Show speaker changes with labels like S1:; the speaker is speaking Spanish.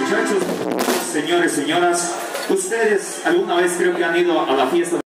S1: Muchachos, señores, señoras, Ustedes alguna vez creo que han ido a la fiesta